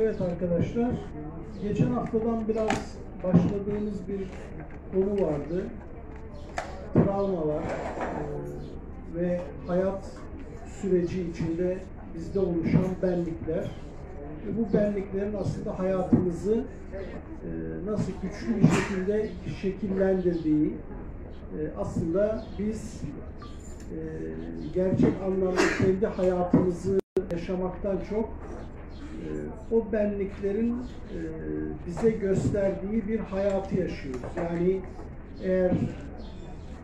Evet arkadaşlar, geçen haftadan biraz başladığımız bir konu vardı. Travmalar eee, ve hayat süreci içinde bizde oluşan benlikler. Ve bu benliklerin aslında hayatımızı eee, nasıl güçlü bir şekilde şekillendirdiği, eee, aslında biz gerçek anlamda kendi hayatımızı yaşamaktan çok e, o benliklerin e, bize gösterdiği bir hayatı yaşıyoruz. Yani eğer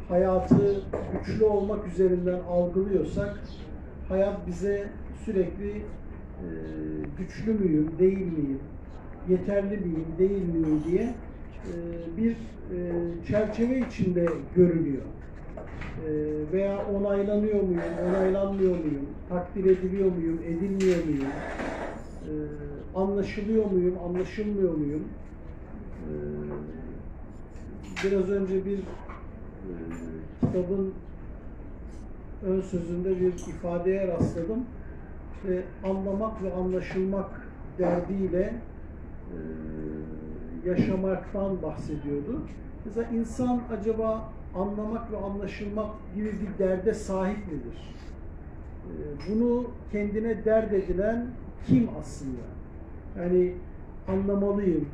hayatı güçlü olmak üzerinden algılıyorsak hayat bize sürekli e, güçlü müyüm, değil miyim, yeterli miyim, değil miyim diye e, bir çerçeve içinde görünüyor. E, veya onaylanıyor muyum, onaylanmıyor muyum, takdir ediliyor muyum, edilmiyor muyum, e, anlaşılıyor muyum, anlaşılmıyor muyum? E, biraz önce bir e, kitabın ön sözünde bir ifadeye rastladım. İşte anlamak ve anlaşılmak derdiyle e, yaşamaktan bahsediyordu. Mesela insan acaba anlamak ve anlaşılmak gibi bir derde sahip midir? E, bunu kendine dert edilen kim aslında? Yani anlamalıyım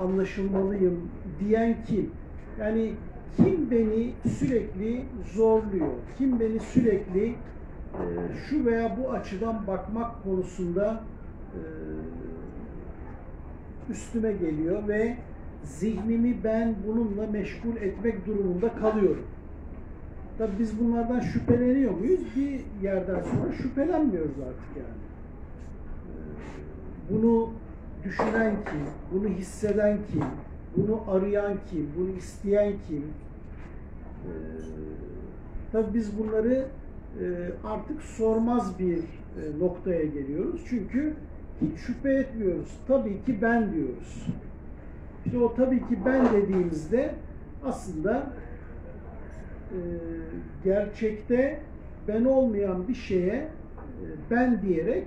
anlaşılmalıyım diyen kim? Yani kim beni sürekli zorluyor? Kim beni sürekli e, şu veya bu açıdan bakmak konusunda e, üstüme geliyor ve zihnimi ben bununla meşgul etmek durumunda kalıyorum. Tabii biz bunlardan şüpheleniyor muyuz? Bir yerden sonra şüphelenmiyoruz artık yani. Bunu düşünen kim? Bunu hisseden kim? Bunu arayan kim? Bunu isteyen kim? Ee, Tabii biz bunları e, artık sormaz bir e, noktaya geliyoruz. Çünkü hiç şüphe etmiyoruz. Tabii ki ben diyoruz. İşte o tabii ki ben dediğimizde aslında e, gerçekte ben olmayan bir şeye e, ben diyerek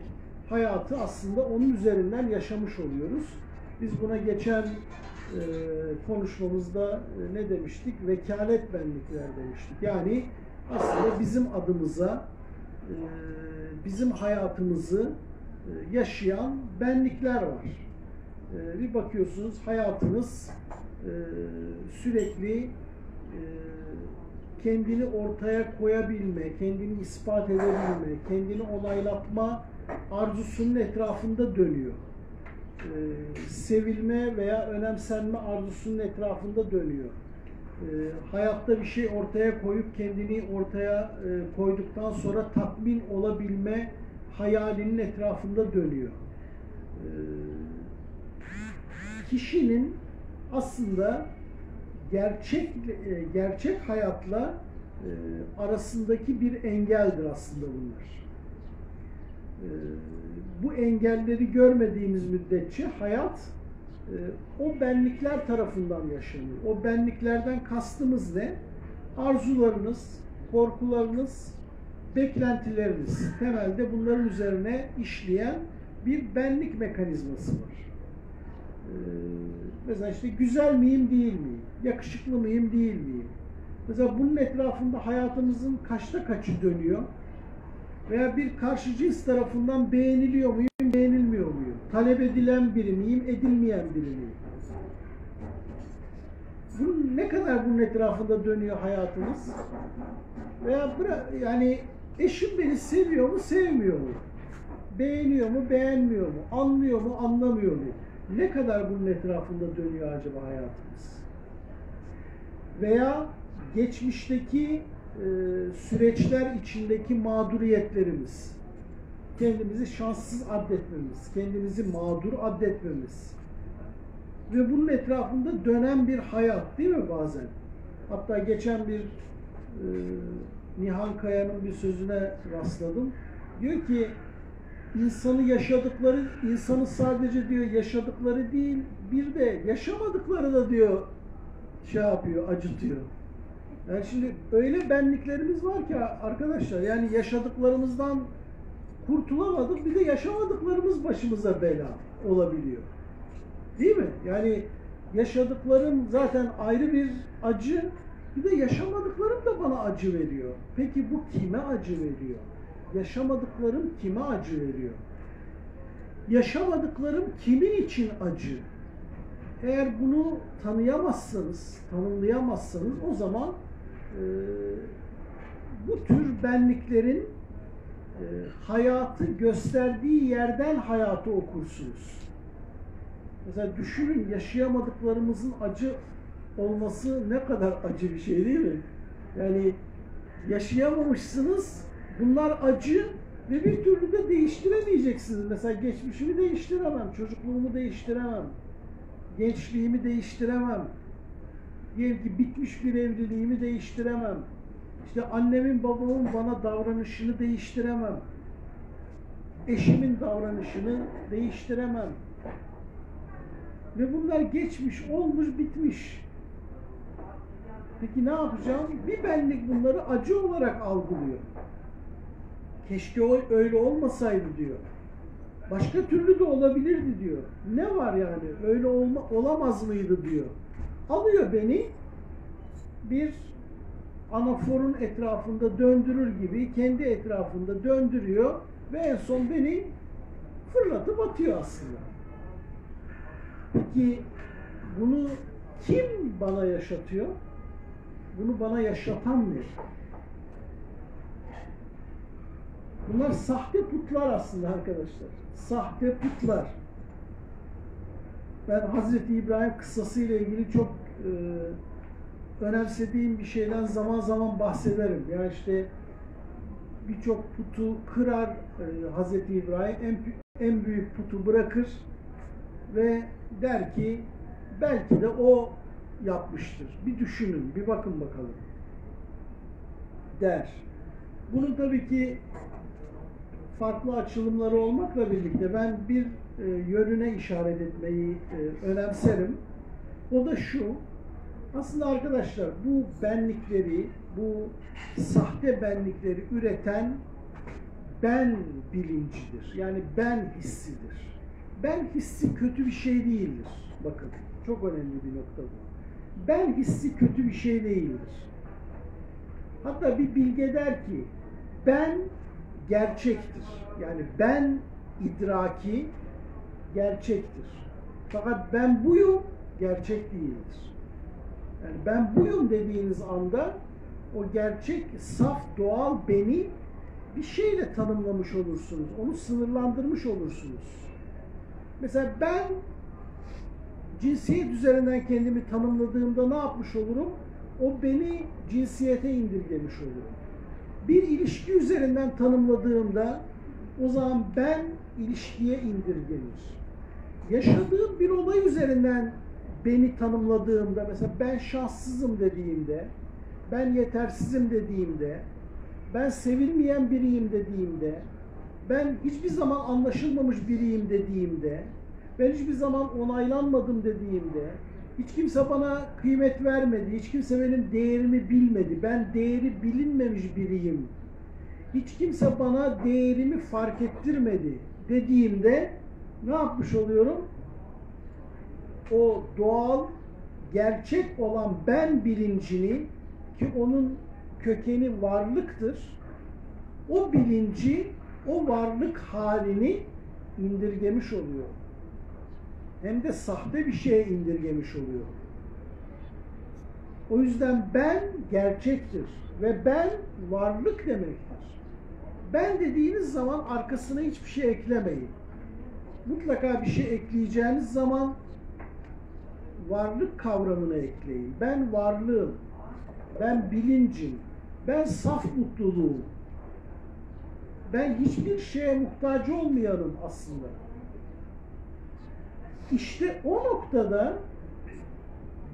hayatı aslında onun üzerinden yaşamış oluyoruz. Biz buna geçen e, konuşmamızda e, ne demiştik? Vekalet benlikler demiştik. Yani aslında bizim adımıza e, bizim hayatımızı e, yaşayan benlikler var. E, bir bakıyorsunuz hayatınız e, sürekli e, kendini ortaya koyabilme, kendini ispat edebilme, kendini onaylatma arzusunun etrafında dönüyor. Ee, sevilme veya önemsenme arzusunun etrafında dönüyor. Ee, hayatta bir şey ortaya koyup kendini ortaya e, koyduktan sonra tatmin olabilme hayalinin etrafında dönüyor. Ee, kişinin aslında gerçek e, gerçek hayatla e, arasındaki bir engeldir aslında bunlar. E, bu engelleri görmediğimiz müddetçe hayat e, o benlikler tarafından yaşanıyor. O benliklerden kastımız ne? Arzularınız, korkularınız, beklentileriniz. Temelde bunların üzerine işleyen bir benlik mekanizması var. Ee, mesela işte güzel miyim değil miyim? Yakışıklı mıyım değil miyim? Mesela bunun etrafında hayatımızın kaçta kaçı dönüyor? Veya bir karşı cins tarafından beğeniliyor muyum, beğenilmiyor muyum? Talep edilen biri miyim, edilmeyen biri miyim? Bunun ne kadar bunun etrafında dönüyor hayatımız? Veya bıra- yani eşim beni seviyor mu, sevmiyor mu? Beğeniyor mu, beğenmiyor mu? Anlıyor mu, anlamıyor mu? Ne kadar bunun etrafında dönüyor acaba hayatımız? Veya geçmişteki süreçler içindeki mağduriyetlerimiz, kendimizi şanssız addetmemiz, kendimizi mağdur addetmemiz ve bunun etrafında dönen bir hayat değil mi bazen? Hatta geçen bir e, Nihan Kaya'nın bir sözüne rastladım. Diyor ki insanı yaşadıkları, insanı sadece diyor yaşadıkları değil, bir de yaşamadıkları da diyor şey yapıyor, acıtıyor. Yani şimdi öyle benliklerimiz var ki arkadaşlar yani yaşadıklarımızdan kurtulamadık bir de yaşamadıklarımız başımıza bela olabiliyor. Değil mi? Yani yaşadıklarım zaten ayrı bir acı, bir de yaşamadıklarım da bana acı veriyor. Peki bu kime acı veriyor? Yaşamadıklarım kime acı veriyor? Yaşamadıklarım kimin için acı? Eğer bunu tanıyamazsanız, tanımlayamazsanız o zaman bu tür benliklerin e, hayatı gösterdiği yerden hayatı okursunuz. Mesela düşünün yaşayamadıklarımızın acı olması ne kadar acı bir şey değil mi? Yani yaşayamamışsınız, bunlar acı ve bir türlü de değiştiremeyeceksiniz. Mesela geçmişimi değiştiremem, çocukluğumu değiştiremem, gençliğimi değiştiremem. Diyelim bitmiş bir evliliğimi değiştiremem. İşte annemin babamın bana davranışını değiştiremem. Eşimin davranışını değiştiremem. Ve bunlar geçmiş, olmuş, bitmiş. Peki ne yapacağım? Bir benlik bunları acı olarak algılıyor. Keşke o öyle olmasaydı diyor. Başka türlü de olabilirdi diyor. Ne var yani? Öyle olma, olamaz mıydı diyor. Alıyor beni bir anaforun etrafında döndürür gibi kendi etrafında döndürüyor ve en son beni fırlatıp atıyor aslında. Peki bunu kim bana yaşatıyor? Bunu bana yaşatan ne? Bunlar sahte putlar aslında arkadaşlar. Sahte putlar. Ben Hazreti İbrahim kıssası ile ilgili çok e, önemsediğim bir şeyden zaman zaman bahsederim. Yani işte birçok putu kırar e, Hazreti İbrahim. En, en büyük putu bırakır ve der ki belki de o yapmıştır. Bir düşünün, bir bakın bakalım. Der. Bunun tabii ki farklı açılımları olmakla birlikte ben bir e, yönüne işaret etmeyi e, önemserim. O da şu, aslında arkadaşlar bu benlikleri, bu sahte benlikleri üreten ben bilincidir. Yani ben hissidir. Ben hissi kötü bir şey değildir. Bakın çok önemli bir nokta bu. Ben hissi kötü bir şey değildir. Hatta bir bilge der ki ben gerçektir. Yani ben idraki gerçektir. Fakat ben buyum gerçek değildir. Yani ben buyum dediğiniz anda o gerçek, saf, doğal beni bir şeyle tanımlamış olursunuz. Onu sınırlandırmış olursunuz. Mesela ben cinsiyet üzerinden kendimi tanımladığımda ne yapmış olurum? O beni cinsiyete indirgemiş olurum. Bir ilişki üzerinden tanımladığımda o zaman ben ilişkiye indirgenir. Yaşadığım bir olay üzerinden beni tanımladığımda, mesela ben şanssızım dediğimde, ben yetersizim dediğimde, ben sevilmeyen biriyim dediğimde, ben hiçbir zaman anlaşılmamış biriyim dediğimde, ben hiçbir zaman onaylanmadım dediğimde, hiç kimse bana kıymet vermedi, hiç kimse benim değerimi bilmedi, ben değeri bilinmemiş biriyim, hiç kimse bana değerimi fark ettirmedi dediğimde ne yapmış oluyorum? O doğal, gerçek olan ben bilincini ki onun kökeni varlıktır, o bilinci, o varlık halini indirgemiş oluyor hem de sahte bir şeye indirgemiş oluyor. O yüzden ben gerçektir ve ben varlık demektir. Ben dediğiniz zaman arkasına hiçbir şey eklemeyin. Mutlaka bir şey ekleyeceğiniz zaman varlık kavramını ekleyin. Ben varlığım, ben bilincim, ben saf mutluluğum. Ben hiçbir şeye muhtaç olmayanım aslında. İşte o noktada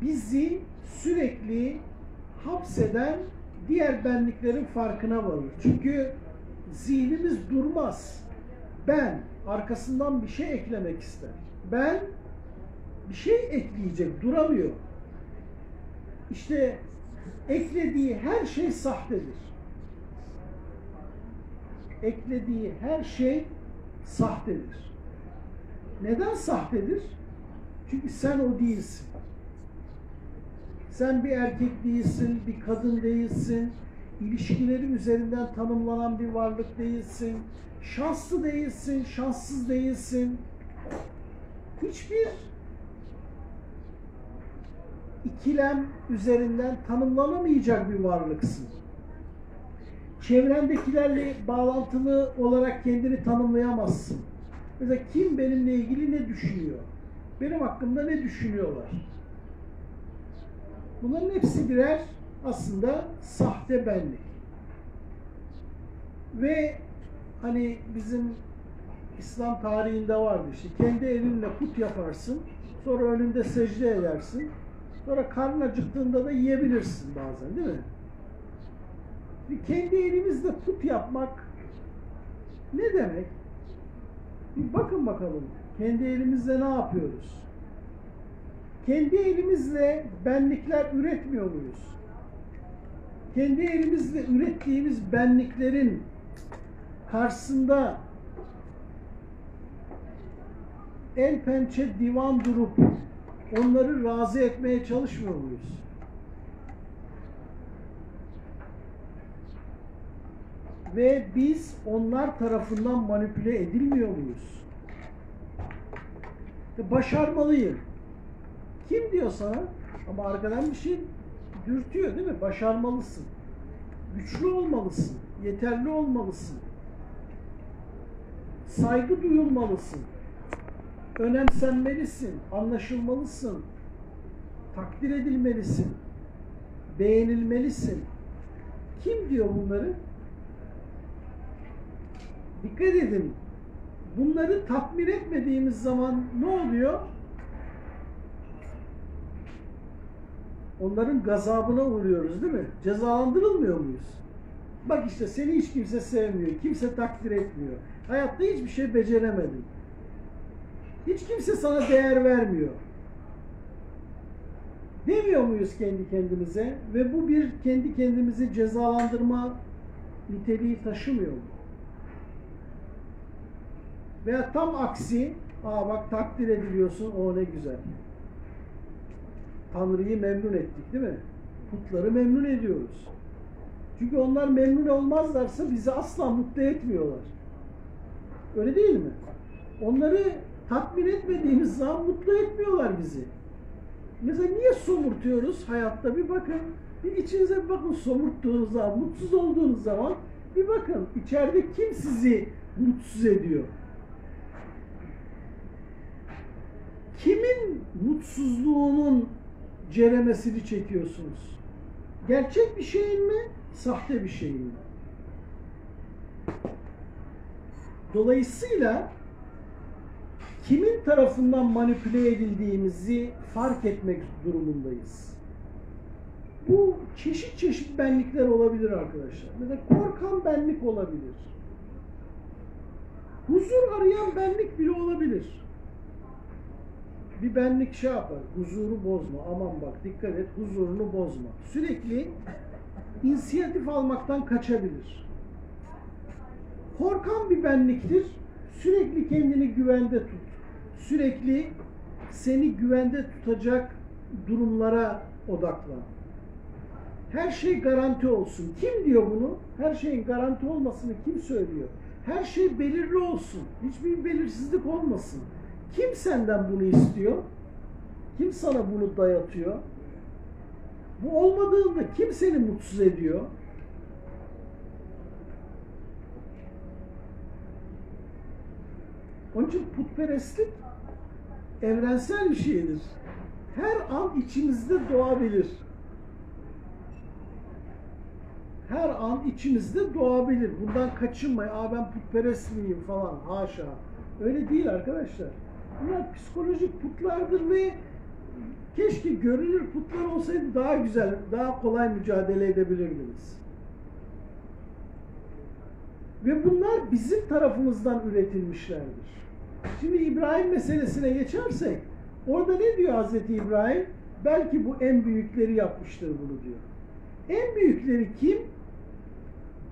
bizi sürekli hapseden diğer benliklerin farkına varır. Çünkü zihnimiz durmaz. Ben arkasından bir şey eklemek ister. Ben bir şey ekleyecek, duramıyor. İşte eklediği her şey sahtedir. eklediği her şey sahtedir. Neden sahtedir? Çünkü sen o değilsin. Sen bir erkek değilsin, bir kadın değilsin, ilişkileri üzerinden tanımlanan bir varlık değilsin, şanslı değilsin, şanssız değilsin. Hiçbir ikilem üzerinden tanımlanamayacak bir varlıksın. Çevrendekilerle bağlantılı olarak kendini tanımlayamazsın. Mesela kim benimle ilgili ne düşünüyor? Benim hakkımda ne düşünüyorlar? Bunların hepsi birer aslında sahte benlik. Ve hani bizim İslam tarihinde vardı işte kendi elinle put yaparsın, sonra önünde secde edersin, sonra karnın acıktığında da yiyebilirsin bazen değil mi? Kendi elimizle put yapmak ne demek? Bir bakın bakalım kendi elimizle ne yapıyoruz? Kendi elimizle benlikler üretmiyor muyuz? Kendi elimizle ürettiğimiz benliklerin karşısında el pençe divan durup onları razı etmeye çalışmıyor muyuz? Ve biz onlar tarafından manipüle edilmiyor muyuz? Başarmalıyım. Kim diyor sana? Ama arkadan bir şey dürtüyor değil mi? Başarmalısın. Güçlü olmalısın. Yeterli olmalısın. Saygı duyulmalısın. Önemsenmelisin. Anlaşılmalısın. Takdir edilmelisin. Beğenilmelisin. Kim diyor bunları? Dikkat edin. Bunları tatmin etmediğimiz zaman ne oluyor? onların gazabına uğruyoruz değil mi? Cezalandırılmıyor muyuz? Bak işte seni hiç kimse sevmiyor, kimse takdir etmiyor. Hayatta hiçbir şey beceremedin. Hiç kimse sana değer vermiyor. Demiyor muyuz kendi kendimize? Ve bu bir kendi kendimizi cezalandırma niteliği taşımıyor mu? Veya tam aksi, aa bak takdir ediliyorsun, o ne güzel. Tanrı'yı memnun ettik değil mi? Putları memnun ediyoruz. Çünkü onlar memnun olmazlarsa bizi asla mutlu etmiyorlar. Öyle değil mi? Onları tatmin etmediğimiz zaman mutlu etmiyorlar bizi. Mesela niye somurtuyoruz hayatta bir bakın. Bir içinize bir bakın somurttuğunuz zaman, mutsuz olduğunuz zaman bir bakın içeride kim sizi mutsuz ediyor? Kimin mutsuzluğunun ceremesini çekiyorsunuz. Gerçek bir şeyin mi, sahte bir şeyin mi? Dolayısıyla kimin tarafından manipüle edildiğimizi fark etmek durumundayız. Bu çeşit çeşit benlikler olabilir arkadaşlar. Mesela korkan benlik olabilir. Huzur arayan benlik bile olabilir bir benlik şey yapar. Huzuru bozma. Aman bak dikkat et huzurunu bozma. Sürekli inisiyatif almaktan kaçabilir. Korkan bir benliktir. Sürekli kendini güvende tut. Sürekli seni güvende tutacak durumlara odaklan. Her şey garanti olsun. Kim diyor bunu? Her şeyin garanti olmasını kim söylüyor? Her şey belirli olsun. Hiçbir belirsizlik olmasın. Kim senden bunu istiyor? Kim sana bunu dayatıyor? Bu olmadığında kim seni mutsuz ediyor? Onun için putperestlik evrensel bir şeydir. Her an içimizde doğabilir. Her an içimizde doğabilir. Bundan kaçınmayın. Aa ben putperest miyim falan. Haşa. Öyle değil arkadaşlar. Bunlar psikolojik putlardır ve keşke görünür putlar olsaydı daha güzel, daha kolay mücadele edebilirdiniz. Ve bunlar bizim tarafımızdan üretilmişlerdir. Şimdi İbrahim meselesine geçersek, orada ne diyor Hazreti İbrahim? Belki bu en büyükleri yapmıştır bunu diyor. En büyükleri kim?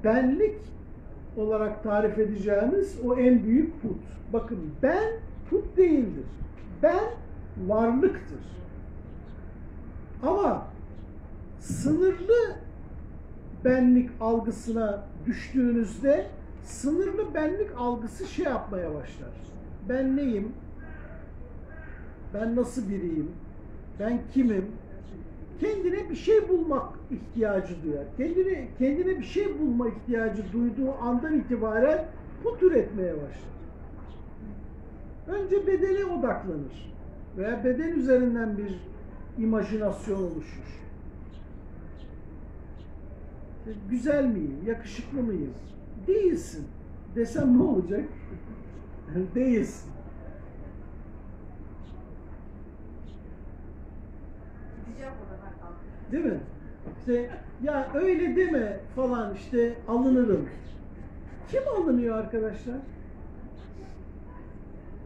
Benlik olarak tarif edeceğimiz o en büyük put. Bakın ben put değildir. Ben varlıktır. Ama sınırlı benlik algısına düştüğünüzde sınırlı benlik algısı şey yapmaya başlar. Ben neyim? Ben nasıl biriyim? Ben kimim? Kendine bir şey bulmak ihtiyacı duyar. Kendine kendine bir şey bulma ihtiyacı duyduğu andan itibaren put üretmeye başlar. Önce bedene odaklanır veya beden üzerinden bir imajinasyon oluşur. Güzel miyim? Yakışıklı mıyım? Değilsin. Desem ne olacak? Değilsin. Değil mi? İşte ya öyle deme falan işte alınırım. Kim alınıyor arkadaşlar?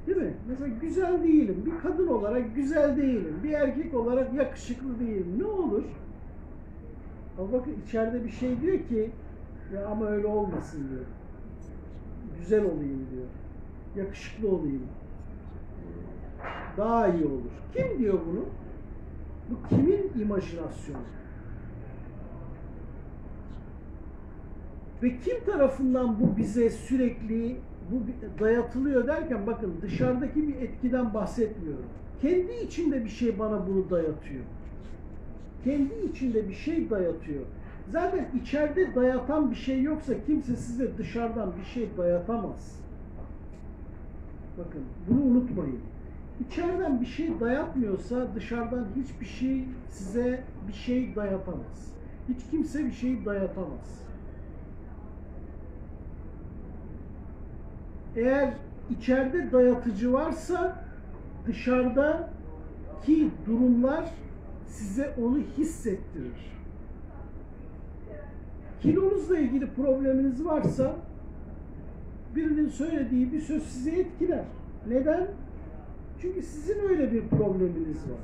Değil mi? Mesela güzel değilim. Bir kadın olarak güzel değilim. Bir erkek olarak yakışıklı değilim. Ne olur? Ama bakın içeride bir şey diyor ki ya ama öyle olmasın diyor. Güzel olayım diyor. Yakışıklı olayım. Daha iyi olur. Kim diyor bunu? Bu kimin imajinasyonu? Ve kim tarafından bu bize sürekli bu dayatılıyor derken bakın dışarıdaki bir etkiden bahsetmiyorum. Kendi içinde bir şey bana bunu dayatıyor. Kendi içinde bir şey dayatıyor. Zaten içeride dayatan bir şey yoksa kimse size dışarıdan bir şey dayatamaz. Bakın bunu unutmayın. İçeriden bir şey dayatmıyorsa dışarıdan hiçbir şey size bir şey dayatamaz. Hiç kimse bir şey dayatamaz. Eğer içeride dayatıcı varsa dışarıdaki durumlar size onu hissettirir. Kilonuzla ilgili probleminiz varsa birinin söylediği bir söz sizi etkiler. Neden? Çünkü sizin öyle bir probleminiz var.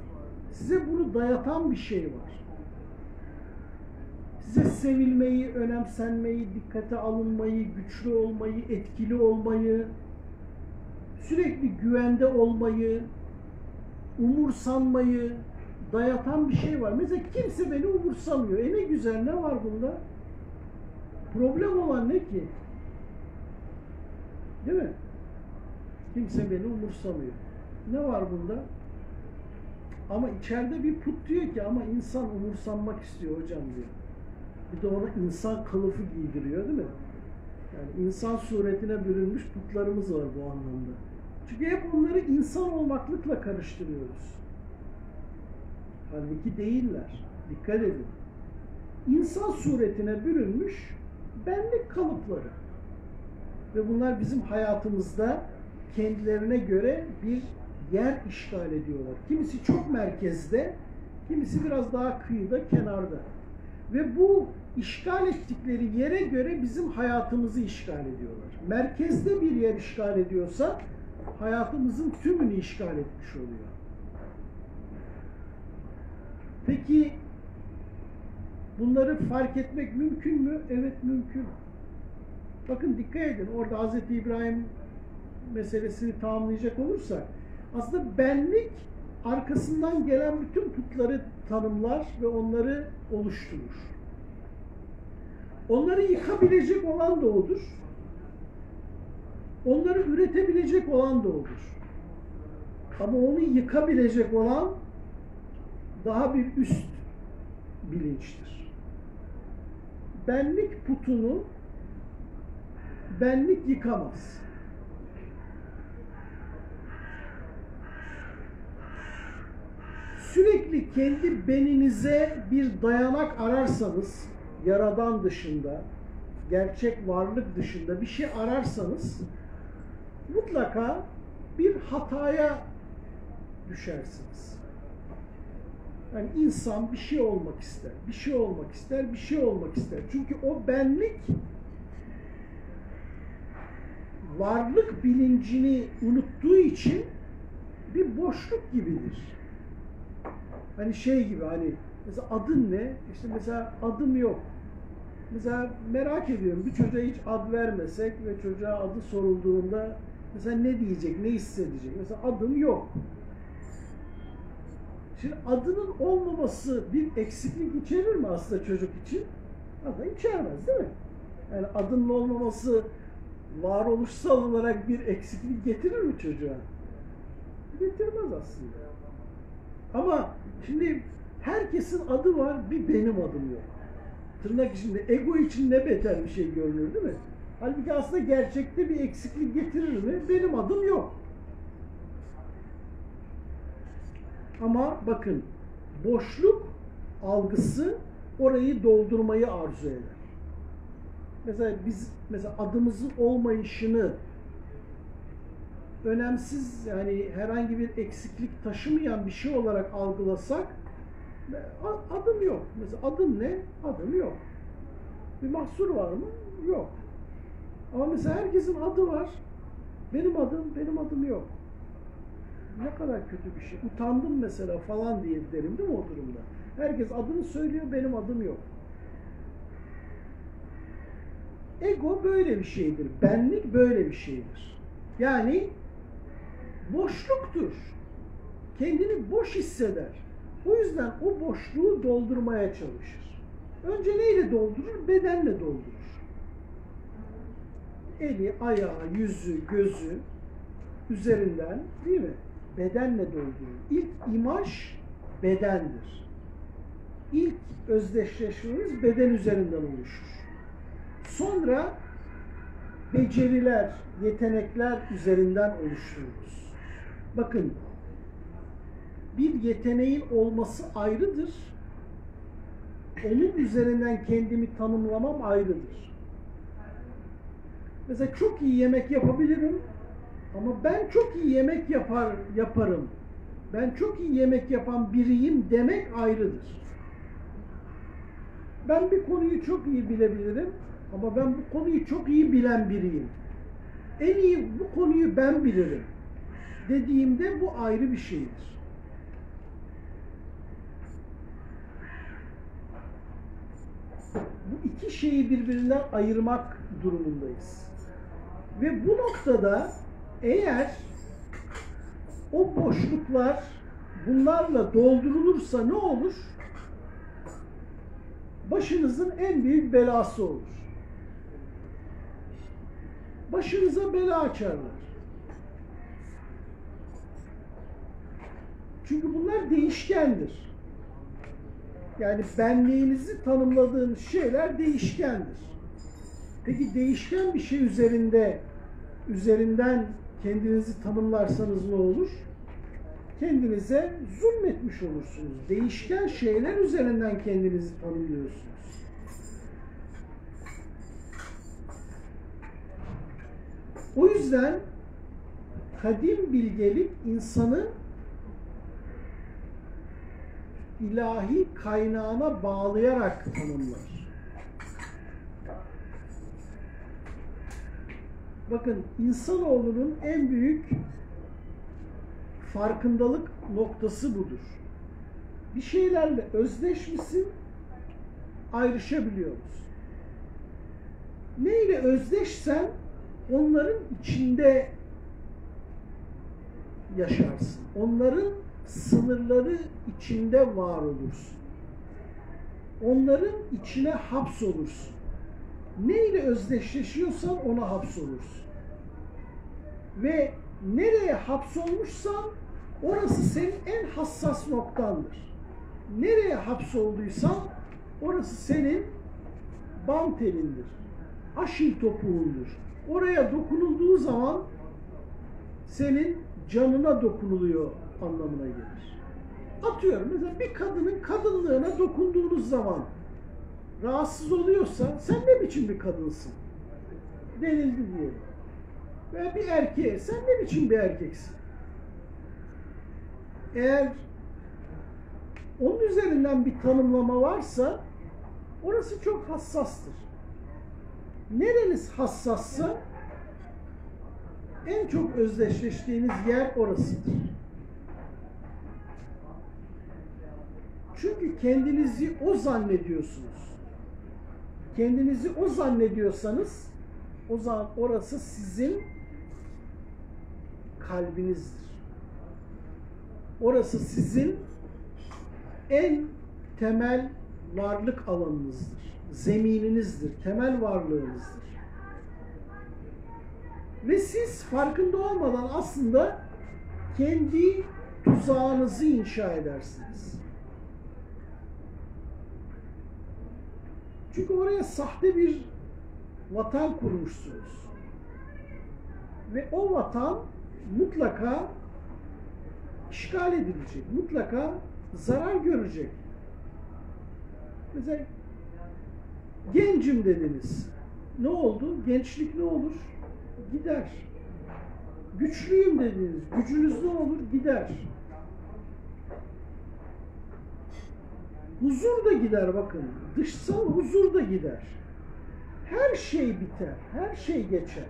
Size bunu dayatan bir şey var. Size sevilmeyi, önemsenmeyi, dikkate alınmayı, güçlü olmayı, etkili olmayı, sürekli güvende olmayı, umursanmayı dayatan bir şey var. Mesela kimse beni umursamıyor. E ne güzel ne var bunda? Problem olan ne ki? Değil mi? Kimse beni umursamıyor. Ne var bunda? Ama içeride bir put diyor ki ama insan umursanmak istiyor hocam diyor. Bir de ona insan kılıfı giydiriyor değil mi? Yani insan suretine bürünmüş putlarımız var bu anlamda. Çünkü hep onları insan olmaklıkla karıştırıyoruz. Halbuki değiller. Dikkat edin. İnsan suretine bürünmüş benlik kalıpları. Ve bunlar bizim hayatımızda kendilerine göre bir yer işgal ediyorlar. Kimisi çok merkezde, kimisi biraz daha kıyıda, kenarda. Ve bu işgal ettikleri yere göre bizim hayatımızı işgal ediyorlar. Merkezde bir yer işgal ediyorsa hayatımızın tümünü işgal etmiş oluyor. Peki bunları fark etmek mümkün mü? Evet mümkün. Bakın dikkat edin orada Hz. İbrahim meselesini tamamlayacak olursak aslında benlik arkasından gelen bütün putları tanımlar ve onları oluşturur. Onları yıkabilecek olan da odur. Onları üretebilecek olan da odur. Ama onu yıkabilecek olan daha bir üst bilinçtir. Benlik putunu benlik yıkamaz. Sürekli kendi beninize bir dayanak ararsanız, yaradan dışında, gerçek varlık dışında bir şey ararsanız mutlaka bir hataya düşersiniz. Yani insan bir şey olmak ister, bir şey olmak ister, bir şey olmak ister. Çünkü o benlik varlık bilincini unuttuğu için bir boşluk gibidir. Hani şey gibi hani mesela adın ne? İşte mesela adım yok. Mesela merak ediyorum bir çocuğa hiç ad vermesek ve çocuğa adı sorulduğunda mesela ne diyecek, ne hissedecek? Mesela adım yok. Şimdi adının olmaması bir eksiklik içerir mi aslında çocuk için? Aslında içermez değil mi? Yani adının olmaması varoluşsal olarak bir eksiklik getirir mi çocuğa? Getirmez aslında. Ama şimdi herkesin adı var, bir benim adım yok. Tırnak içinde ego için ne beter bir şey görünür değil mi? Halbuki aslında gerçekte bir eksiklik getirir mi? Benim adım yok. Ama bakın boşluk algısı orayı doldurmayı arzu eder. Mesela biz mesela adımızın olmayışını önemsiz yani herhangi bir eksiklik taşımayan bir şey olarak algılasak adım yok. Mesela adım ne? Adım yok. Bir mahsur var mı? Yok. Ama mesela herkesin adı var. Benim adım, benim adım yok. Ne kadar kötü bir şey. Utandım mesela falan diye derim değil mi o durumda? Herkes adını söylüyor, benim adım yok. Ego böyle bir şeydir. Benlik böyle bir şeydir. Yani boşluktur. Kendini boş hisseder. O yüzden o boşluğu doldurmaya çalışır. Önce neyle doldurur? Bedenle doldurur. Eli, ayağı, yüzü, gözü üzerinden değil mi? Bedenle doldurur. İlk imaj bedendir. İlk özdeşleşmemiz beden üzerinden oluşur. Sonra beceriler, yetenekler üzerinden oluştururuz. Bakın bir yeteneğin olması ayrıdır. Onun üzerinden kendimi tanımlamam ayrıdır. Mesela çok iyi yemek yapabilirim ama ben çok iyi yemek yapar yaparım. Ben çok iyi yemek yapan biriyim demek ayrıdır. Ben bir konuyu çok iyi bilebilirim ama ben bu konuyu çok iyi bilen biriyim. En iyi bu konuyu ben bilirim dediğimde bu ayrı bir şeydir. Bu iki şeyi birbirinden ayırmak durumundayız. Ve bu noktada eğer o boşluklar bunlarla doldurulursa ne olur? Başınızın en büyük belası olur. Başınıza bela açarlar. Çünkü bunlar değişkendir. Yani benliğinizi tanımladığınız şeyler değişkendir. Peki değişken bir şey üzerinde üzerinden kendinizi tanımlarsanız ne olur? Kendinize zulmetmiş olursunuz. Değişken şeyler üzerinden kendinizi tanımlıyorsunuz. O yüzden kadim bilgelik insanı ilahi kaynağına bağlayarak tanımlar. Bakın insanoğlunun en büyük farkındalık noktası budur. Bir şeylerle özdeşmişsin, ayrışabiliyoruz. Neyle özdeşsen onların içinde yaşarsın. Onların sınırları içinde var olursun. Onların içine hapsolursun. Ne ile özdeşleşiyorsan ona hapsolursun. Ve nereye hapsolmuşsan orası senin en hassas noktandır. Nereye hapsolduysan orası senin bant elindir. Aşil topuğundur. Oraya dokunulduğu zaman senin canına dokunuluyor anlamına gelir. Atıyorum mesela bir kadının kadınlığına dokunduğunuz zaman rahatsız oluyorsa sen ne biçim bir kadınsın? Denildi diyelim. Veya bir erkeğe sen ne biçim bir erkeksin? Eğer onun üzerinden bir tanımlama varsa orası çok hassastır. Nereniz hassassa en çok özdeşleştiğiniz yer orasıdır. Çünkü kendinizi o zannediyorsunuz. kendinizi o zannediyorsanız o zaman orası sizin kalbinizdir. Orası sizin en temel varlık alanınızdır. Zemininizdir, temel varlığınızdır. Ve siz farkında olmadan aslında kendi tuzağınızı inşa edersiniz. Çünkü oraya sahte bir vatan kurmuşsunuz. Ve o vatan mutlaka işgal edilecek. Mutlaka zarar görecek. Mesela gencim dediniz. Ne oldu? Gençlik ne olur? Gider. Güçlüyüm dediniz. Gücünüz ne olur? Gider. Huzur da gider bakın. Dışsal huzur da gider. Her şey biter. Her şey geçer.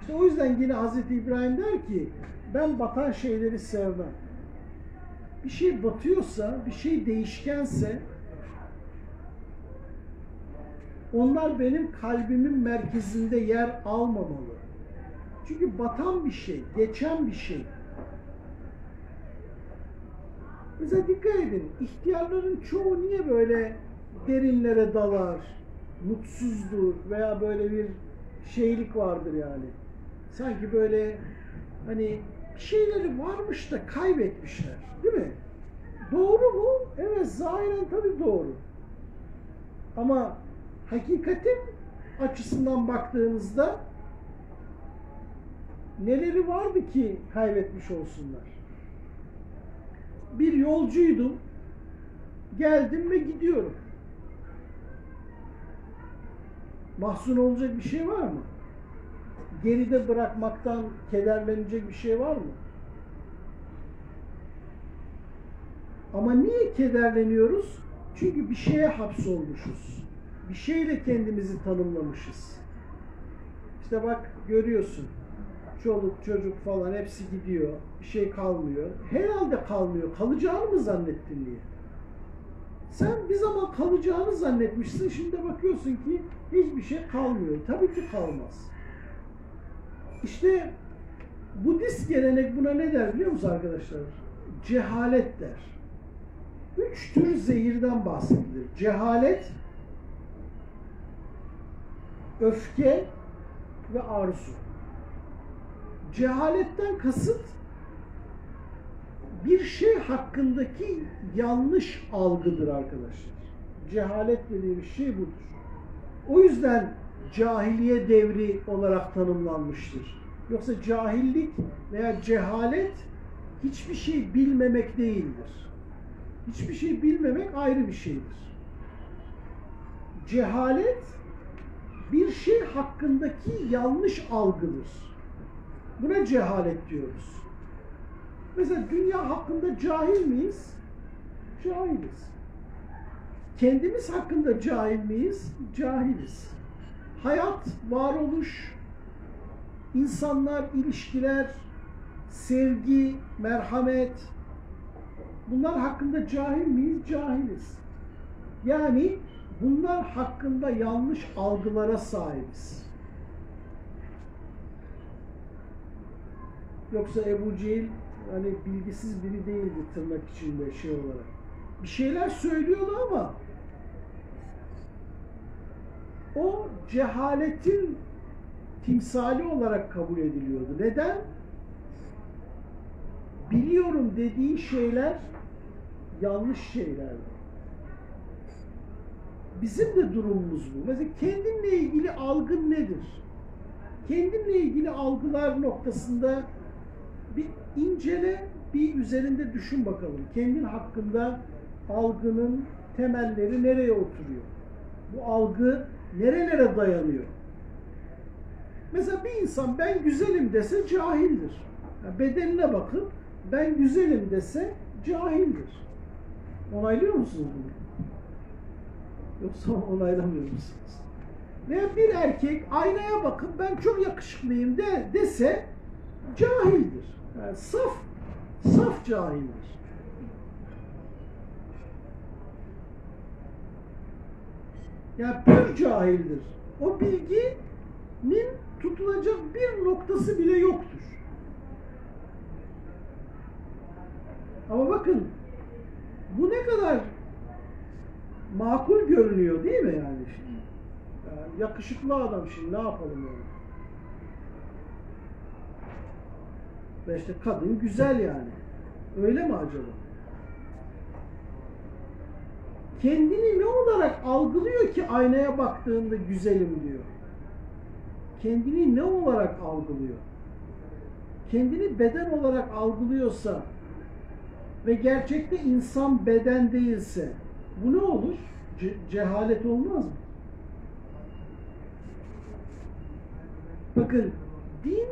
İşte o yüzden yine Hazreti İbrahim der ki ben batan şeyleri sevmem. Bir şey batıyorsa, bir şey değişkense onlar benim kalbimin merkezinde yer almamalı. Çünkü batan bir şey, geçen bir şey. Mesela dikkat edin, ihtiyarların çoğu niye böyle derinlere dalar, mutsuzdur veya böyle bir şeylik vardır yani. Sanki böyle hani bir şeyleri varmış da kaybetmişler. Değil mi? Doğru mu? Evet zahiren tabii doğru. Ama hakikatin açısından baktığınızda neleri vardı ki kaybetmiş olsunlar? Bir yolcuydum. Geldim ve gidiyorum. Mahzun olacak bir şey var mı? Geride bırakmaktan kederlenecek bir şey var mı? Ama niye kederleniyoruz? Çünkü bir şeye hapsolmuşuz. Bir şeyle kendimizi tanımlamışız. İşte bak görüyorsun. Çoluk çocuk falan hepsi gidiyor. Bir şey kalmıyor. Herhalde kalmıyor. Kalacağını mı zannettin diye. Sen bir zaman kalacağını zannetmişsin. Şimdi bakıyorsun ki hiçbir şey kalmıyor. Tabii ki kalmaz. İşte Budist gelenek buna ne der biliyor musunuz arkadaşlar? Cehalet der. Üç tür zehirden bahsedilir. Cehalet, öfke ve arzu. Cehaletten kasıt bir şey hakkındaki yanlış algıdır arkadaşlar. Cehalet dediğimiz şey budur. O yüzden cahiliye devri olarak tanımlanmıştır. Yoksa cahillik veya cehalet hiçbir şey bilmemek değildir. Hiçbir şey bilmemek ayrı bir şeydir. Cehalet bir şey hakkındaki yanlış algıdır. Buna cehalet diyoruz. Mesela dünya hakkında cahil miyiz? Cahiliz. Kendimiz hakkında cahil miyiz? Cahiliz. Hayat, varoluş, insanlar, ilişkiler, sevgi, merhamet bunlar hakkında cahil miyiz? Cahiliz. Yani bunlar hakkında yanlış algılara sahibiz. Yoksa Ebu Cehil hani bilgisiz biri değildi tırnak içinde şey olarak. Bir şeyler söylüyordu ama o cehaletin timsali olarak kabul ediliyordu. Neden? Biliyorum dediği şeyler yanlış şeylerdi. Bizim de durumumuz bu. Mesela kendinle ilgili algın nedir? Kendinle ilgili algılar noktasında bir incele, bir üzerinde düşün bakalım. Kendin hakkında algının temelleri nereye oturuyor? Bu algı nerelere dayanıyor? Mesela bir insan ben güzelim dese cahildir. Yani bedenine bakıp ben güzelim dese cahildir. Onaylıyor musunuz bunu? Yoksa onaylamıyor musunuz? Veya bir erkek aynaya bakıp ben çok yakışıklıyım de dese cahildir. Yani saf, saf cahildir. Yani pür cahildir. O bilginin tutulacak bir noktası bile yoktur. Ama bakın bu ne kadar makul görünüyor değil mi yani şimdi? Yani yakışıklı adam şimdi ne yapalım yani? Ve işte kadın güzel yani. Öyle mi acaba? Kendini ne olarak algılıyor ki aynaya baktığında güzelim diyor. Kendini ne olarak algılıyor? Kendini beden olarak algılıyorsa ve gerçekte insan beden değilse bu ne olur? Ce- cehalet olmaz mı? Bakın din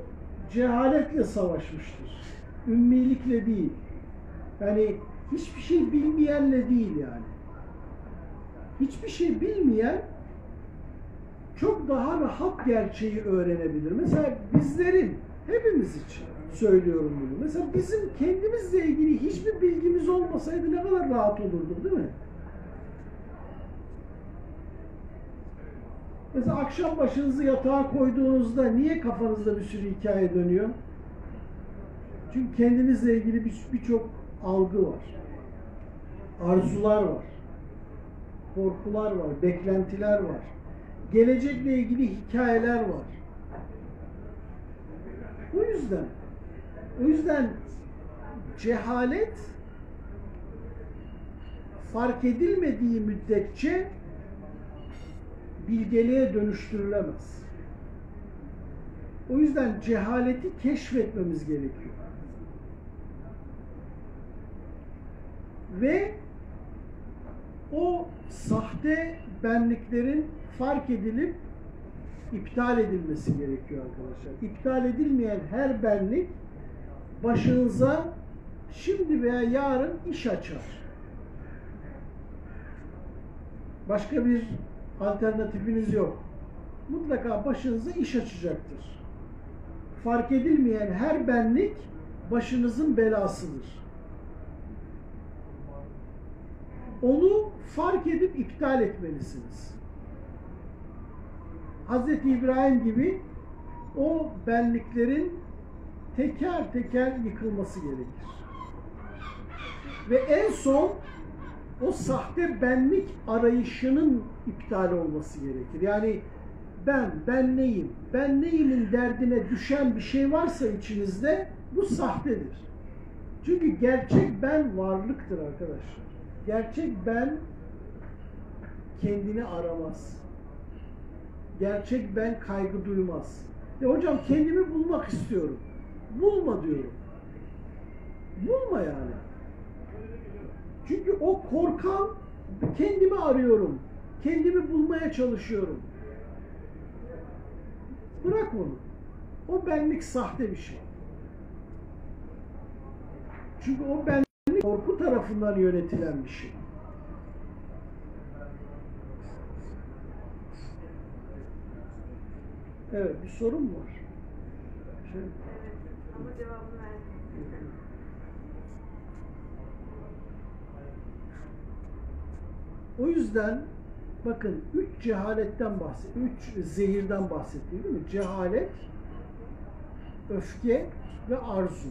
cehaletle savaşmıştır. Ümmilikle değil. Yani hiçbir şey bilmeyenle değil yani. Hiçbir şey bilmeyen çok daha rahat gerçeği öğrenebilir. Mesela bizlerin hepimiz için söylüyorum bunu. Mesela bizim kendimizle ilgili hiçbir bilgimiz olmasaydı ne kadar rahat olurduk değil mi? Mesela akşam başınızı yatağa koyduğunuzda niye kafanızda bir sürü hikaye dönüyor? Çünkü kendinizle ilgili bir- birçok algı var. Arzular var. Korkular var, beklentiler var. Gelecekle ilgili hikayeler var. O yüzden o yüzden cehalet fark edilmediği müddetçe bilgeliğe dönüştürülemez. O yüzden cehaleti keşfetmemiz gerekiyor. Ve o sahte benliklerin fark edilip iptal edilmesi gerekiyor arkadaşlar. İptal edilmeyen her benlik başınıza şimdi veya yarın iş açar. Başka bir alternatifiniz yok. Mutlaka başınıza iş açacaktır. Fark edilmeyen her benlik başınızın belasıdır. Onu fark edip iptal etmelisiniz. Hz. İbrahim gibi o benliklerin teker teker yıkılması gerekir. Ve en son o sahte benlik arayışının iptal olması gerekir. Yani ben, ben neyim, ben neyimin derdine düşen bir şey varsa içinizde bu sahtedir. Çünkü gerçek ben varlıktır arkadaşlar. Gerçek ben kendini aramaz. Gerçek ben kaygı duymaz. Ya hocam kendimi bulmak istiyorum. Bulma diyorum. Bulma yani. Çünkü o korkan kendimi arıyorum. Kendimi bulmaya çalışıyorum. Bırak onu. O benlik sahte bir şey. Çünkü o benlik korku tarafından yönetilen bir şey. Evet, bir sorun mu var? Şey, Ama cevabını verdim. O yüzden bakın üç cehaletten bahset, üç zehirden bahsetti değil mi? Cehalet, öfke ve arzu.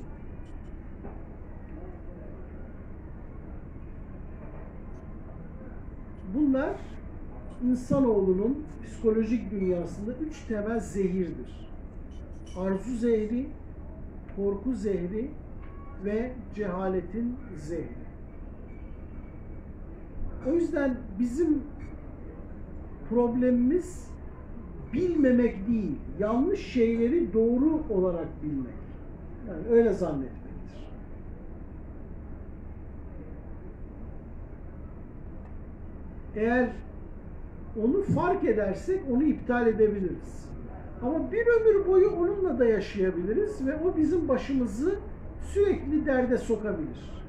Bunlar insanoğlunun psikolojik dünyasında üç temel zehirdir. Arzu zehri, korku zehri ve cehaletin zehri. O yüzden bizim problemimiz bilmemek değil, yanlış şeyleri doğru olarak bilmek. Yani öyle zannetmektir. Eğer onu fark edersek onu iptal edebiliriz. Ama bir ömür boyu onunla da yaşayabiliriz ve o bizim başımızı sürekli derde sokabilir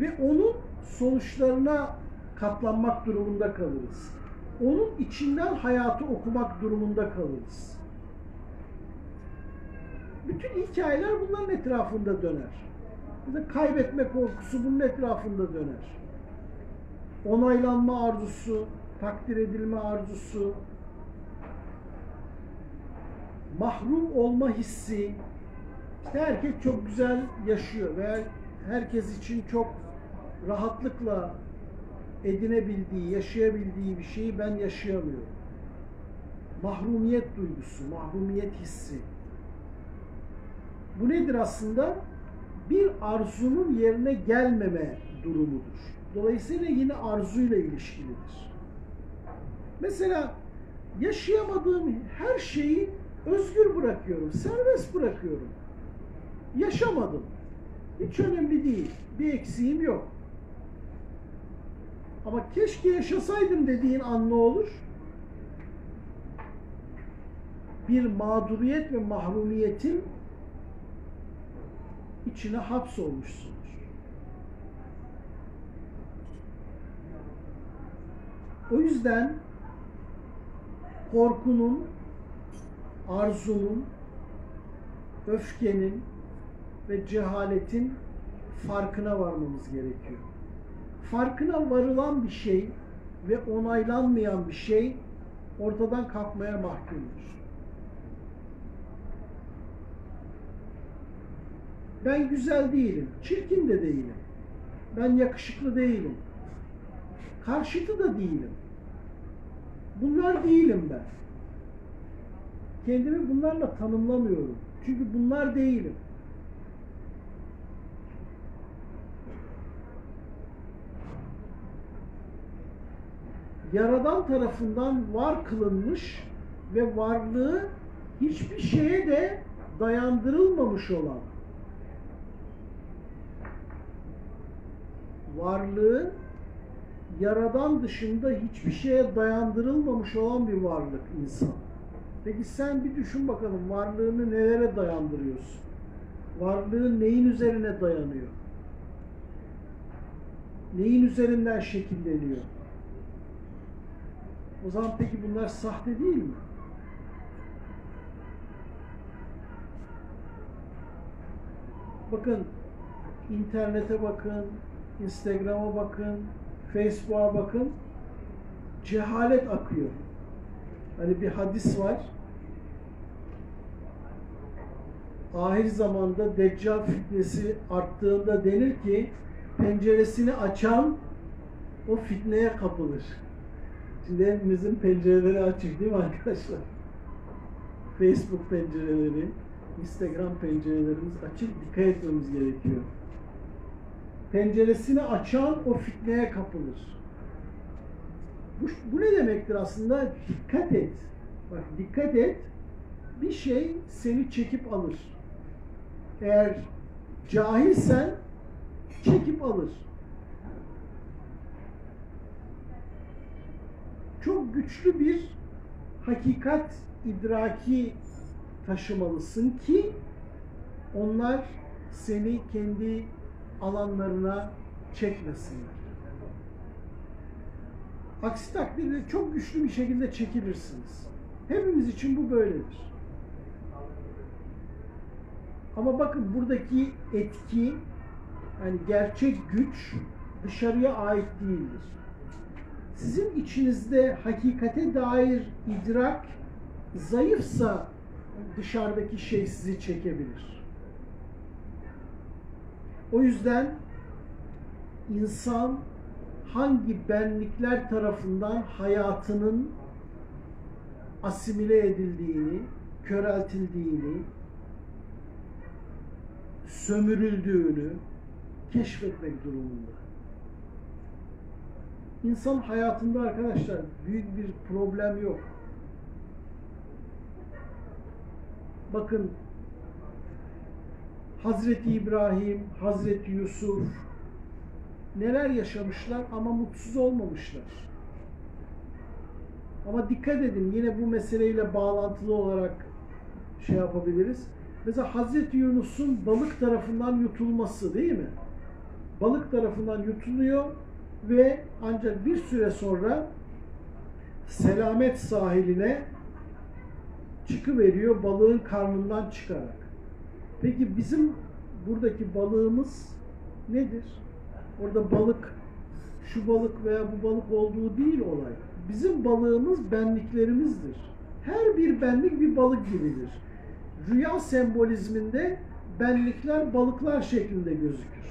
ve onun sonuçlarına katlanmak durumunda kalırız. Onun içinden hayatı okumak durumunda kalırız. Bütün hikayeler bunların etrafında döner. Kaybetme korkusu bunun etrafında döner. onaylanma arzusu, takdir edilme arzusu, mahrum olma hissi, işte herkes çok güzel yaşıyor ve herkes için çok rahatlıkla edinebildiği, yaşayabildiği bir şeyi ben yaşayamıyorum. Mahrumiyet duygusu, mahrumiyet hissi. Bu nedir aslında? Bir arzunun yerine gelmeme durumudur. Dolayısıyla yine arzuyla ilişkilidir. Mesela yaşayamadığım her şeyi özgür bırakıyorum, serbest bırakıyorum. Yaşamadım. Hiç önemli değil. Bir eksiğim yok. Ama keşke yaşasaydım dediğin an ne olur? Bir mağduriyet ve mahrumiyetin içine hapsolmuşsundur. O yüzden korkunun, arzunun, öfkenin ve cehaletin farkına varmamız gerekiyor. Farkına varılan bir şey ve onaylanmayan bir şey ortadan kalkmaya mahkumdur. Ben güzel değilim, çirkin de değilim. Ben yakışıklı değilim. Karşıtı da değilim. Bunlar değilim ben. Kendimi bunlarla tanımlamıyorum. Çünkü bunlar değilim. Yaradan tarafından var kılınmış ve varlığı hiçbir şeye de dayandırılmamış olan varlığı yaradan dışında hiçbir şeye dayandırılmamış olan bir varlık insan. Peki sen bir düşün bakalım varlığını nelere dayandırıyorsun? Varlığın neyin üzerine dayanıyor? Neyin üzerinden şekilleniyor? O zaman peki bunlar sahte değil mi? Bakın internete bakın, Instagram'a bakın, Facebook'a bakın. Cehalet akıyor. Hani bir hadis var. Ahir zamanda Deccal fitnesi arttığında denir ki penceresini açan o fitneye kapılır. Şimdi hepimizin pencereleri açık değil mi arkadaşlar? Facebook pencereleri, Instagram pencerelerimiz açık. Dikkat etmemiz gerekiyor. Penceresini açan o fitneye kapılır. Bu, bu ne demektir aslında? Dikkat et. Bak dikkat et. Bir şey seni çekip alır. Eğer cahilsen çekip alır. Çok güçlü bir hakikat idraki taşımalısın ki onlar seni kendi alanlarına çekmesinler. Aksi takdirde çok güçlü bir şekilde çekilirsiniz. Hepimiz için bu böyledir. Ama bakın buradaki etki yani gerçek güç dışarıya ait değildir. Sizin içinizde hakikate dair idrak zayıfsa dışarıdaki şey sizi çekebilir. O yüzden insan hangi benlikler tarafından hayatının asimile edildiğini, köreltildiğini, sömürüldüğünü keşfetmek durumunda. İnsan hayatında arkadaşlar büyük bir problem yok. Bakın Hazreti İbrahim, Hazreti Yusuf neler yaşamışlar ama mutsuz olmamışlar. Ama dikkat edin yine bu meseleyle bağlantılı olarak şey yapabiliriz. Mesela Hazreti Yunus'un balık tarafından yutulması değil mi? Balık tarafından yutuluyor ve ancak bir süre sonra selamet sahiline çıkıveriyor balığın karnından çıkarak. Peki bizim buradaki balığımız nedir? Orada balık şu balık veya bu balık olduğu değil olay. Bizim balığımız benliklerimizdir. Her bir benlik bir balık gibidir. Rüya sembolizminde benlikler balıklar şeklinde gözükür.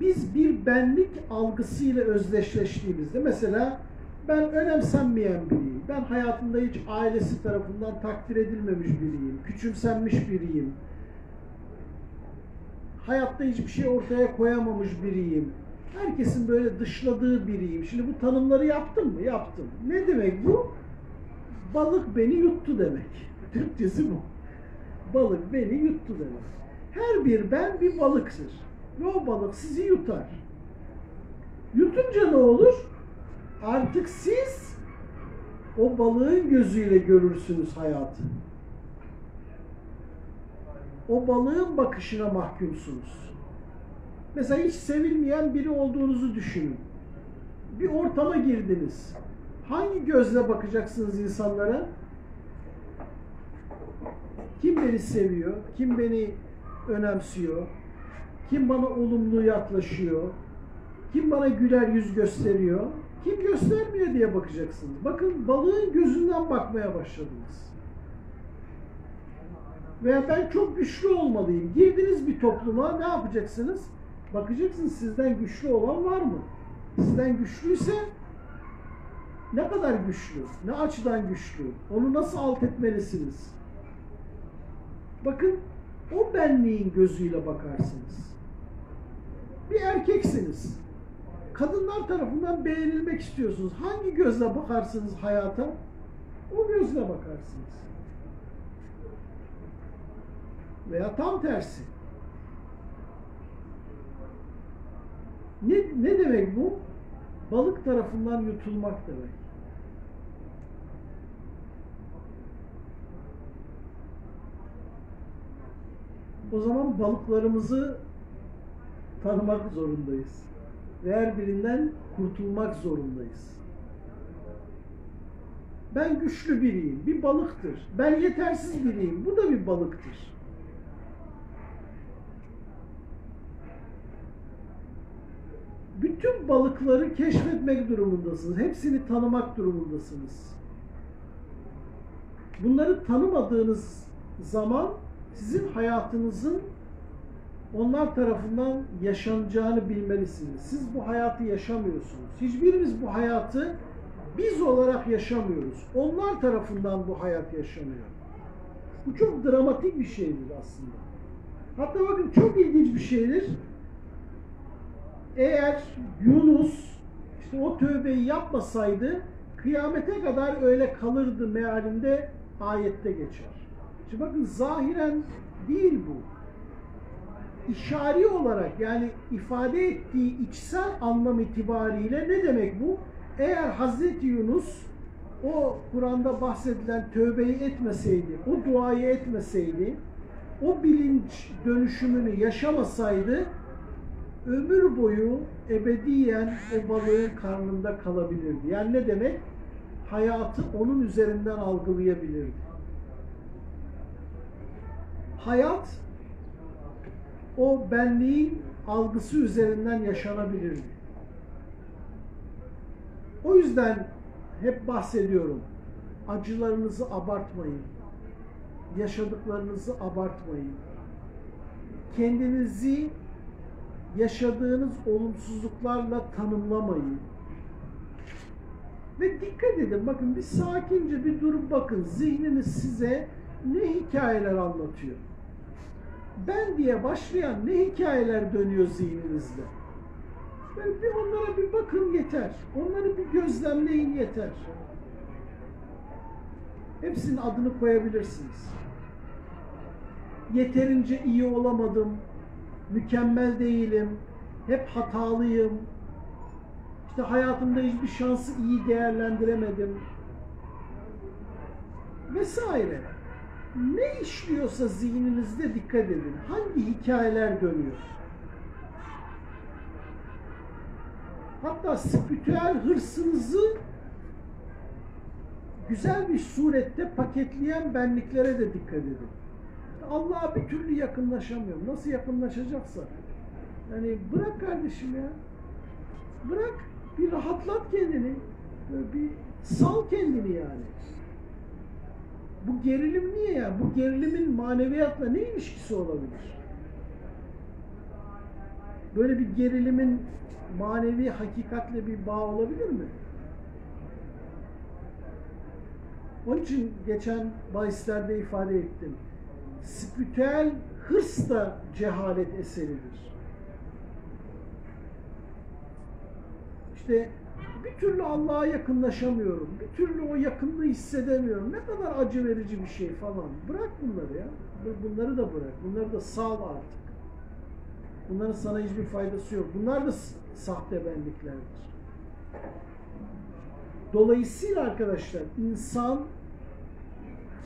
Biz bir benlik algısıyla özdeşleştiğimizde mesela ben önemsenmeyen biriyim. Ben hayatımda hiç ailesi tarafından takdir edilmemiş biriyim. Küçümsenmiş biriyim. Hayatta hiçbir şey ortaya koyamamış biriyim. Herkesin böyle dışladığı biriyim. Şimdi bu tanımları yaptım mı? Yaptım. Ne demek bu? Balık beni yuttu demek. Türkçesi bu. Balık beni yuttu demek. Her bir ben bir balıktır. Ve o balık sizi yutar. Yutunca ne olur? Artık siz o balığın gözüyle görürsünüz hayatı. O balığın bakışına mahkumsunuz. Mesela hiç sevilmeyen biri olduğunuzu düşünün. Bir ortama girdiniz. Hangi gözle bakacaksınız insanlara? Kim beni seviyor? Kim beni önemsiyor? Kim bana olumlu yaklaşıyor? Kim bana güler yüz gösteriyor? Kim göstermiyor diye bakacaksınız. Bakın balığın gözünden bakmaya başladınız. Veya ben çok güçlü olmalıyım. Girdiniz bir topluma ne yapacaksınız? Bakacaksınız sizden güçlü olan var mı? Sizden güçlüyse ne kadar güçlü? Ne açıdan güçlü? Onu nasıl alt etmelisiniz? Bakın o benliğin gözüyle bakarsınız. Bir erkeksiniz. Kadınlar tarafından beğenilmek istiyorsunuz. Hangi gözle bakarsınız hayata? O gözle bakarsınız. Veya tam tersi. Ne, ne demek bu? Balık tarafından yutulmak demek. O zaman balıklarımızı tanımak zorundayız. Ve her birinden kurtulmak zorundayız. Ben güçlü biriyim, bir balıktır. Ben yetersiz biriyim, bu da bir balıktır. Bütün balıkları keşfetmek durumundasınız. Hepsini tanımak durumundasınız. Bunları tanımadığınız zaman sizin hayatınızın onlar tarafından yaşanacağını bilmelisiniz. Siz bu hayatı yaşamıyorsunuz. Hiçbirimiz bu hayatı biz olarak yaşamıyoruz. Onlar tarafından bu hayat yaşanıyor. Bu çok dramatik bir şeydir aslında. Hatta bakın çok ilginç bir şeydir. Eğer Yunus işte o tövbeyi yapmasaydı kıyamete kadar öyle kalırdı mealinde ayette geçer. Şimdi bakın zahiren değil bu. İşari olarak yani ifade ettiği içsel anlam itibariyle ne demek bu? Eğer Hazreti Yunus o Kur'an'da bahsedilen tövbeyi etmeseydi, o duayı etmeseydi, o bilinç dönüşümünü yaşamasaydı ömür boyu ebediyen o balığın karnında kalabilirdi. Yani ne demek? Hayatı onun üzerinden algılayabilirdi. Hayat o benliğin algısı üzerinden yaşanabilirdi. O yüzden hep bahsediyorum. Acılarınızı abartmayın. Yaşadıklarınızı abartmayın. Kendinizi yaşadığınız olumsuzluklarla tanımlamayın. Ve dikkat edin bakın bir sakince bir durup bakın zihniniz size ne hikayeler anlatıyor. Ben diye başlayan ne hikayeler dönüyor zihninizde. Böyle bir onlara bir bakın yeter. Onları bir gözlemleyin yeter. Hepsinin adını koyabilirsiniz. Yeterince iyi olamadım, mükemmel değilim, hep hatalıyım, işte hayatımda hiçbir şansı iyi değerlendiremedim vesaire. Ne işliyorsa zihninizde dikkat edin. Hangi hikayeler dönüyor? Hatta spiritüel hırsınızı güzel bir surette paketleyen benliklere de dikkat edin. Allah'a bir türlü yakınlaşamıyorum. Nasıl yakınlaşacaksa. Yani bırak kardeşim ya. Bırak. Bir rahatlat kendini. Böyle Bir sal kendini yani. Bu gerilim niye ya? Bu gerilimin maneviyatla ne ilişkisi olabilir? Böyle bir gerilimin manevi hakikatle bir bağ olabilir mi? Onun için geçen bahislerde ifade ettim. Spiritüel hırs da cehalet eseridir. İşte bir türlü Allah'a yakınlaşamıyorum. Bir türlü o yakınlığı hissedemiyorum. Ne kadar acı verici bir şey falan. Bırak bunları ya. Bunları da bırak. Bunları da sal artık. Bunların sana hiçbir faydası yok. Bunlar da sahte benliklerdir. Dolayısıyla arkadaşlar insan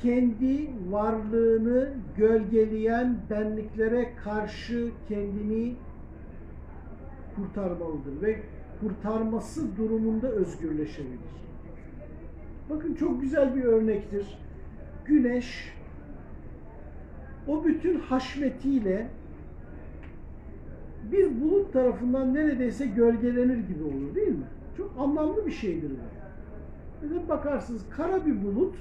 kendi varlığını gölgeleyen benliklere karşı kendini kurtarmalıdır ve kurtarması durumunda özgürleşebilir. Bakın çok güzel bir örnektir. Güneş o bütün haşmetiyle bir bulut tarafından neredeyse gölgelenir gibi olur değil mi? Çok anlamlı bir şeydir bu. Mesela bakarsınız kara bir bulut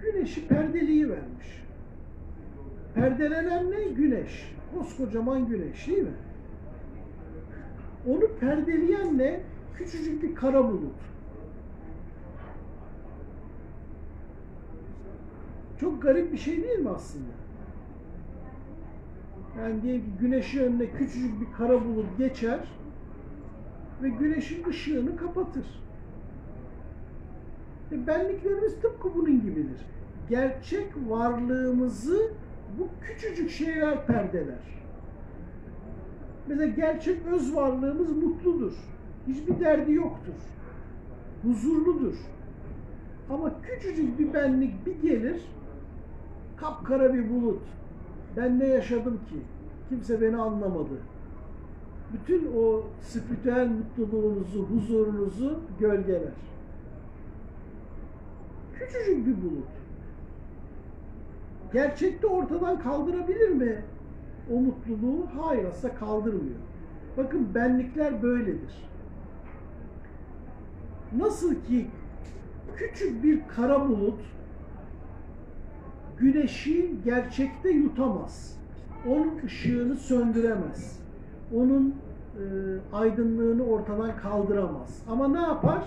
güneşi perdeliği vermiş. Perdelenen ne? Güneş. Koskocaman güneş değil mi? Onu perdeleyen ne? Küçücük bir kara bulut. Çok garip bir şey değil mi aslında? Yani diyelim ki güneşin önüne küçücük bir kara bulut geçer ve güneşin ışığını kapatır. E benliklerimiz tıpkı bunun gibidir. Gerçek varlığımızı bu küçücük şeyler perdeler. Mesela gerçek öz varlığımız mutludur. Hiçbir derdi yoktur. Huzurludur. Ama küçücük bir benlik bir gelir, kapkara bir bulut. Ben ne yaşadım ki? Kimse beni anlamadı. Bütün o spiritüel mutluluğunuzu, huzurunuzu gölgeler. Küçücük bir bulut. Gerçekte ortadan kaldırabilir mi o mutluluğu? Hayır aslında kaldırmıyor. Bakın benlikler böyledir. Nasıl ki küçük bir kara bulut güneşi gerçekte yutamaz. Onun ışığını söndüremez. Onun e, aydınlığını ortadan kaldıramaz. Ama ne yapar?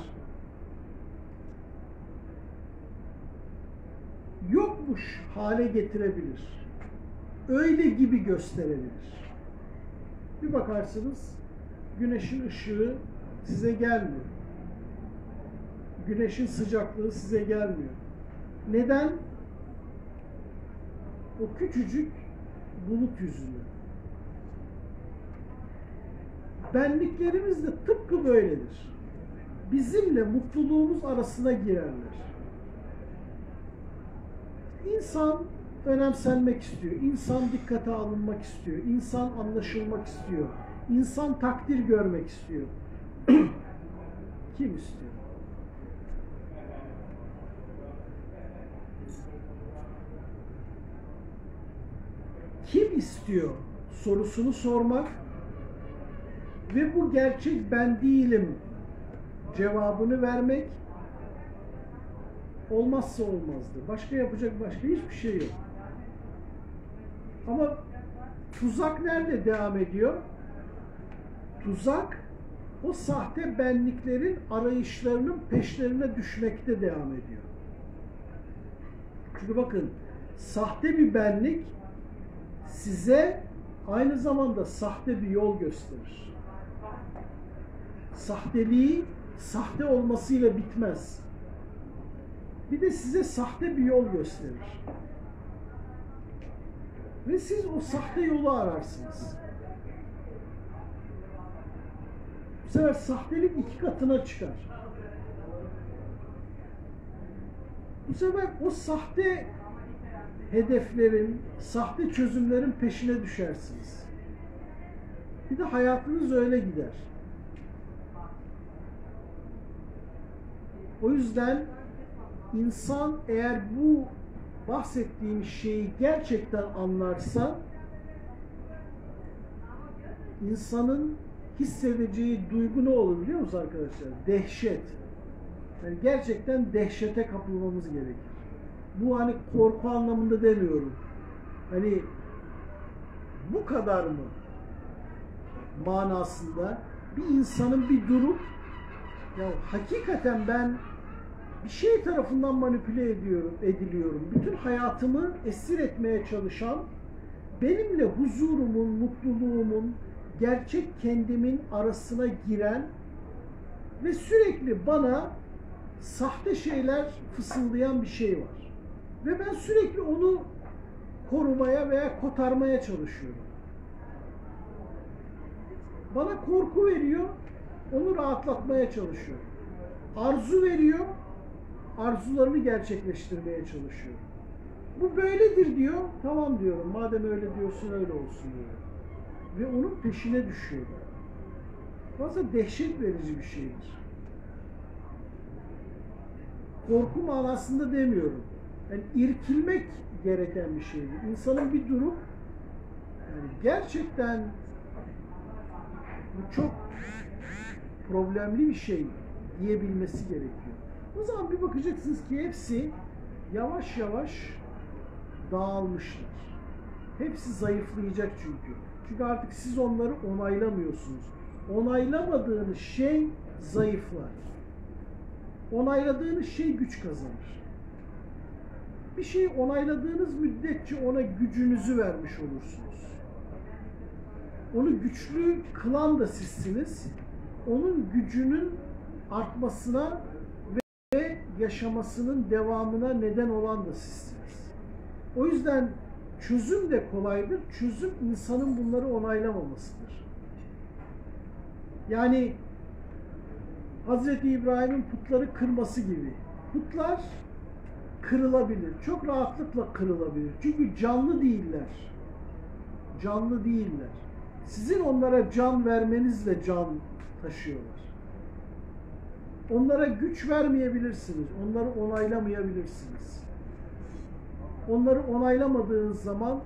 Yokmuş hale getirebilir. Öyle gibi gösterebilir. Bir bakarsınız güneşin ışığı size gelmiyor. Güneşin sıcaklığı size gelmiyor. Neden? O küçücük bulut yüzünden. Benliklerimiz de tıpkı böyledir. Bizimle mutluluğumuz arasına girerler. İnsan önemsenmek istiyor. İnsan dikkate alınmak istiyor. İnsan anlaşılmak istiyor. İnsan takdir görmek istiyor. Kim istiyor? Kim istiyor sorusunu sormak ve bu gerçek ben değilim cevabını vermek olmazsa olmazdı. Başka yapacak başka hiçbir şey yok. Ama tuzak nerede devam ediyor? Tuzak o sahte benliklerin arayışlarının peşlerine düşmekte devam ediyor. Çünkü bakın sahte bir benlik size aynı zamanda sahte bir yol gösterir. Sahteliği sahte olmasıyla bitmez. Bir de size sahte bir yol gösterir. Ve siz o sahte yolu ararsınız. Bu sefer sahtelik iki katına çıkar. Bu sefer o sahte hedeflerin, sahte çözümlerin peşine düşersiniz. Bir de hayatınız öyle gider. O yüzden insan eğer bu bahsettiğim şeyi gerçekten anlarsa insanın hissedeceği duygu ne olur biliyor musunuz arkadaşlar? Dehşet. Yani gerçekten dehşete kapılmamız gerekir. Bu hani korku anlamında demiyorum. Hani bu kadar mı manasında bir insanın bir durup ya hakikaten ben bir şey tarafından manipüle ediyorum, ediliyorum. Bütün hayatımı esir etmeye çalışan, benimle huzurumun, mutluluğumun, gerçek kendimin arasına giren ve sürekli bana sahte şeyler fısıldayan bir şey var. Ve ben sürekli onu korumaya veya kotarmaya çalışıyorum. Bana korku veriyor, onu rahatlatmaya çalışıyorum. Arzu veriyor, arzularını gerçekleştirmeye çalışıyorum. Bu böyledir diyor, tamam diyorum. Madem öyle diyorsun öyle olsun diyor. Ve onun peşine düşüyor. Fazla dehşet verici bir şeydir. Korku manasında demiyorum. Yani irkilmek gereken bir şeydir. İnsanın bir durup yani gerçekten bu çok problemli bir şey diyebilmesi gerekiyor. O zaman bir bakacaksınız ki hepsi yavaş yavaş dağılmışlar. Hepsi zayıflayacak çünkü. Çünkü artık siz onları onaylamıyorsunuz. Onaylamadığınız şey zayıflar. Onayladığınız şey güç kazanır. Bir şeyi onayladığınız müddetçe ona gücünüzü vermiş olursunuz. Onu güçlü kılan da sizsiniz. Onun gücünün artmasına yaşamasının devamına neden olan da sizsiniz. O yüzden çözüm de kolaydır. Çözüm insanın bunları onaylamamasıdır. Yani Hazreti İbrahim'in putları kırması gibi. Putlar kırılabilir. Çok rahatlıkla kırılabilir. Çünkü canlı değiller. Canlı değiller. Sizin onlara can vermenizle can taşıyorlar. Onlara güç vermeyebilirsiniz. Onları onaylamayabilirsiniz. Onları onaylamadığınız zaman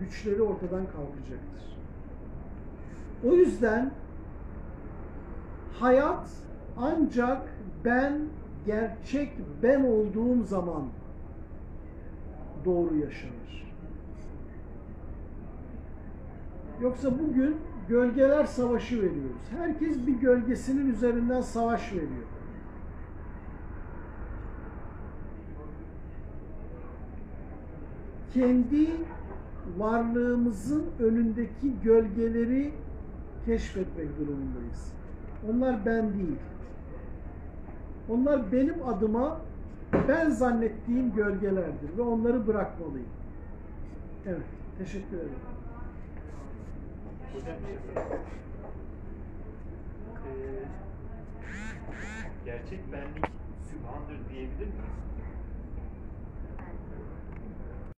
güçleri ortadan kalkacaktır. O yüzden hayat ancak ben gerçek ben olduğum zaman doğru yaşanır. Yoksa bugün gölgeler savaşı veriyoruz. Herkes bir gölgesinin üzerinden savaş veriyor. Kendi varlığımızın önündeki gölgeleri keşfetmek durumundayız. Onlar ben değil. Onlar benim adıma ben zannettiğim gölgelerdir ve onları bırakmalıyım. Evet, teşekkür ederim. Ee, gerçek benlik sübhandır diyebilir miyiz?